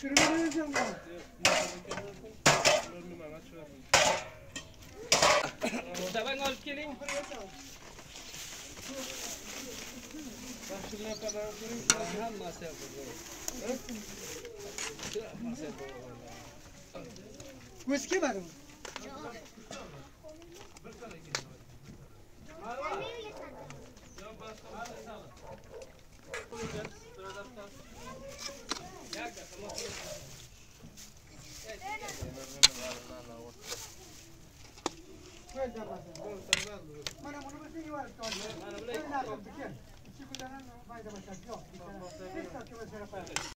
Sürüvereceğim ben. Tabang olib keling. Hammasi Kuski var mı? Koy da bak. Bana bunu bir şey Mana mulu mesti ni war tuan. Kena nak pergi. Kita nak main sama sahaja.